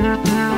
Música